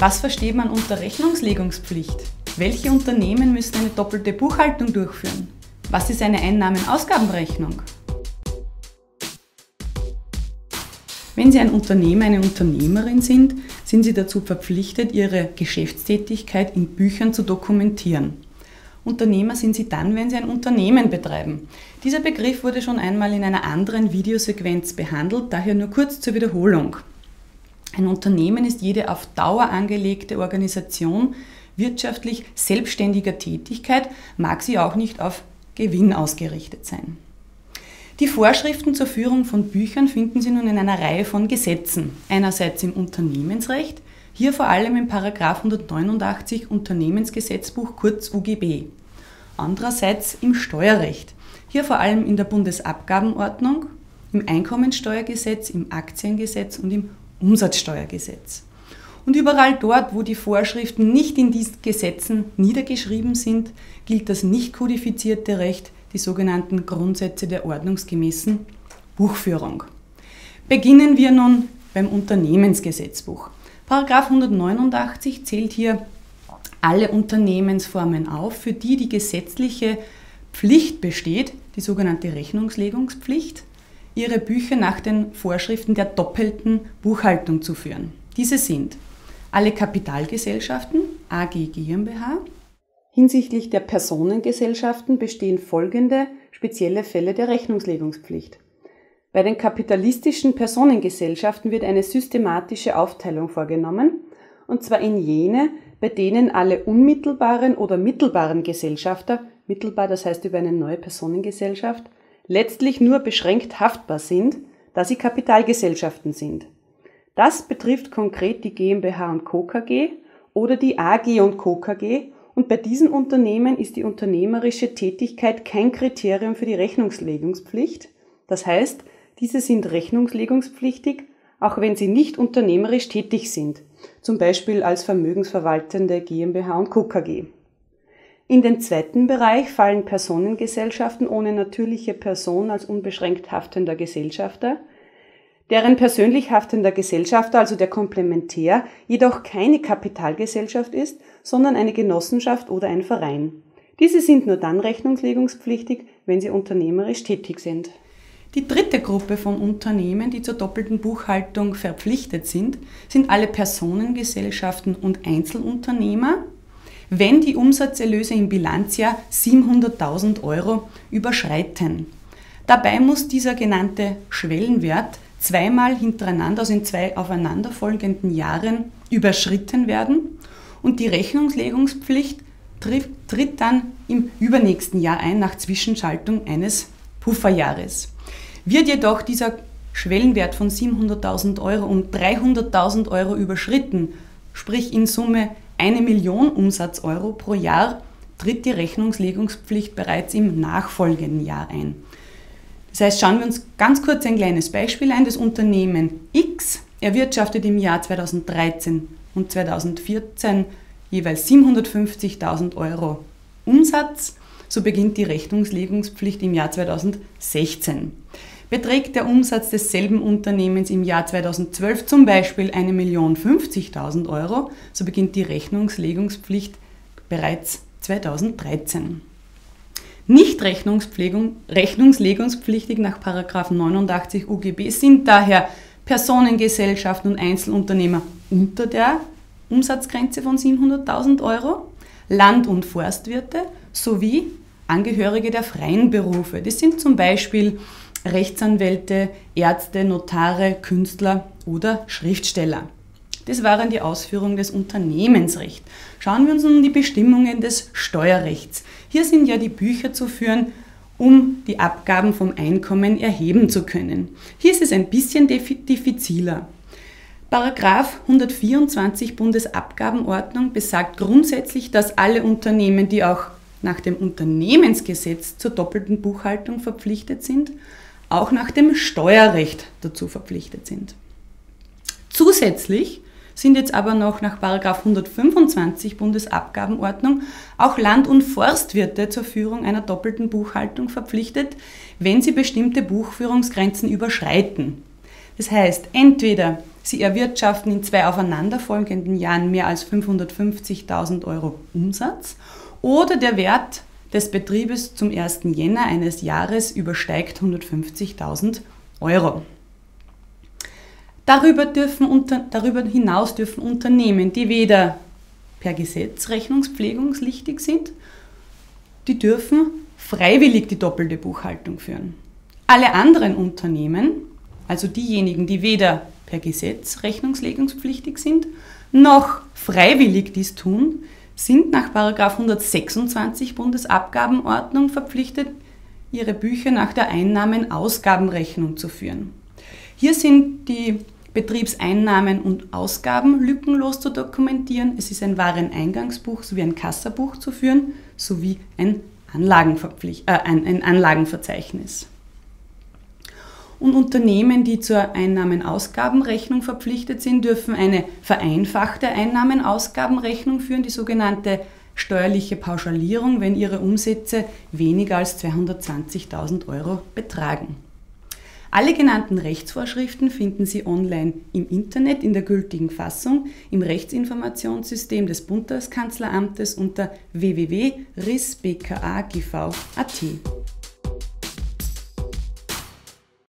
Was versteht man unter Rechnungslegungspflicht? Welche Unternehmen müssen eine doppelte Buchhaltung durchführen? Was ist eine Einnahmen-Ausgabenrechnung? Wenn Sie ein Unternehmer, eine Unternehmerin sind, sind Sie dazu verpflichtet, Ihre Geschäftstätigkeit in Büchern zu dokumentieren. Unternehmer sind Sie dann, wenn Sie ein Unternehmen betreiben. Dieser Begriff wurde schon einmal in einer anderen Videosequenz behandelt, daher nur kurz zur Wiederholung. Ein Unternehmen ist jede auf Dauer angelegte Organisation wirtschaftlich selbstständiger Tätigkeit, mag sie auch nicht auf Gewinn ausgerichtet sein. Die Vorschriften zur Führung von Büchern finden Sie nun in einer Reihe von Gesetzen. Einerseits im Unternehmensrecht, hier vor allem im 189 Unternehmensgesetzbuch kurz UGB. Andererseits im Steuerrecht, hier vor allem in der Bundesabgabenordnung, im Einkommensteuergesetz, im Aktiengesetz und im Umsatzsteuergesetz. Und überall dort, wo die Vorschriften nicht in diesen Gesetzen niedergeschrieben sind, gilt das nicht kodifizierte Recht, die sogenannten Grundsätze der ordnungsgemäßen Buchführung. Beginnen wir nun beim Unternehmensgesetzbuch. Paragraph 189 zählt hier alle Unternehmensformen auf, für die die gesetzliche Pflicht besteht, die sogenannte Rechnungslegungspflicht, ihre Bücher nach den Vorschriften der doppelten Buchhaltung zu führen. Diese sind alle Kapitalgesellschaften, AG GmbH. Hinsichtlich der Personengesellschaften bestehen folgende spezielle Fälle der Rechnungslegungspflicht. Bei den kapitalistischen Personengesellschaften wird eine systematische Aufteilung vorgenommen, und zwar in jene, bei denen alle unmittelbaren oder mittelbaren Gesellschafter, mittelbar das heißt über eine neue Personengesellschaft, letztlich nur beschränkt haftbar sind, da sie Kapitalgesellschaften sind. Das betrifft konkret die GmbH und Co. KG oder die AG und Co. KG und bei diesen Unternehmen ist die unternehmerische Tätigkeit kein Kriterium für die Rechnungslegungspflicht. Das heißt, diese sind rechnungslegungspflichtig, auch wenn sie nicht unternehmerisch tätig sind, zum Beispiel als vermögensverwaltende GmbH und Co. KG. In den zweiten Bereich fallen Personengesellschaften ohne natürliche Person als unbeschränkt haftender Gesellschafter, deren persönlich haftender Gesellschafter, also der Komplementär, jedoch keine Kapitalgesellschaft ist, sondern eine Genossenschaft oder ein Verein. Diese sind nur dann rechnungslegungspflichtig, wenn sie unternehmerisch tätig sind. Die dritte Gruppe von Unternehmen, die zur doppelten Buchhaltung verpflichtet sind, sind alle Personengesellschaften und Einzelunternehmer, wenn die Umsatzerlöse im Bilanzjahr 700.000 Euro überschreiten. Dabei muss dieser genannte Schwellenwert zweimal hintereinander, also in zwei aufeinanderfolgenden Jahren, überschritten werden und die Rechnungslegungspflicht tritt dann im übernächsten Jahr ein nach Zwischenschaltung eines Pufferjahres. Wird jedoch dieser Schwellenwert von 700.000 Euro um 300.000 Euro überschritten, sprich in Summe eine Million Umsatz-Euro pro Jahr tritt die Rechnungslegungspflicht bereits im nachfolgenden Jahr ein. Das heißt, schauen wir uns ganz kurz ein kleines Beispiel ein. Das Unternehmen X erwirtschaftet im Jahr 2013 und 2014 jeweils 750.000 Euro Umsatz. So beginnt die Rechnungslegungspflicht im Jahr 2016. Beträgt der Umsatz desselben Unternehmens im Jahr 2012 zum Beispiel 1.050.000 Euro, so beginnt die Rechnungslegungspflicht bereits 2013. Nicht rechnungslegungspflichtig nach 89 UGB sind daher Personengesellschaften und Einzelunternehmer unter der Umsatzgrenze von 700.000 Euro, Land- und Forstwirte sowie Angehörige der freien Berufe. Das sind zum Beispiel Rechtsanwälte, Ärzte, Notare, Künstler oder Schriftsteller. Das waren die Ausführungen des Unternehmensrechts. Schauen wir uns nun die Bestimmungen des Steuerrechts. Hier sind ja die Bücher zu führen, um die Abgaben vom Einkommen erheben zu können. Hier ist es ein bisschen diffiziler. Paragraph 124 Bundesabgabenordnung besagt grundsätzlich, dass alle Unternehmen, die auch nach dem Unternehmensgesetz zur doppelten Buchhaltung verpflichtet sind, auch nach dem Steuerrecht dazu verpflichtet sind. Zusätzlich sind jetzt aber noch nach 125 Bundesabgabenordnung auch Land- und Forstwirte zur Führung einer doppelten Buchhaltung verpflichtet, wenn sie bestimmte Buchführungsgrenzen überschreiten. Das heißt, entweder sie erwirtschaften in zwei aufeinanderfolgenden Jahren mehr als 550.000 Euro Umsatz oder der Wert des Betriebes zum 1. Jänner eines Jahres übersteigt 150.000 Euro. Darüber, dürfen, darüber hinaus dürfen Unternehmen, die weder per Gesetz rechnungspflegungspflichtig sind, die dürfen freiwillig die doppelte Buchhaltung führen. Alle anderen Unternehmen, also diejenigen, die weder per Gesetz rechnungslegungspflichtig sind, noch freiwillig dies tun, sind nach 126 Bundesabgabenordnung verpflichtet, ihre Bücher nach der Einnahmen-Ausgabenrechnung zu führen. Hier sind die Betriebseinnahmen und Ausgaben lückenlos zu dokumentieren. Es ist ein Wareneingangsbuch sowie ein Kassabuch zu führen, sowie ein, äh, ein, ein Anlagenverzeichnis. Und Unternehmen, die zur Einnahmen-Ausgabenrechnung verpflichtet sind, dürfen eine vereinfachte Einnahmen-Ausgabenrechnung führen, die sogenannte steuerliche Pauschalierung, wenn ihre Umsätze weniger als 220.000 Euro betragen. Alle genannten Rechtsvorschriften finden Sie online im Internet in der gültigen Fassung im Rechtsinformationssystem des Bundeskanzleramtes unter www.risbkagv.at.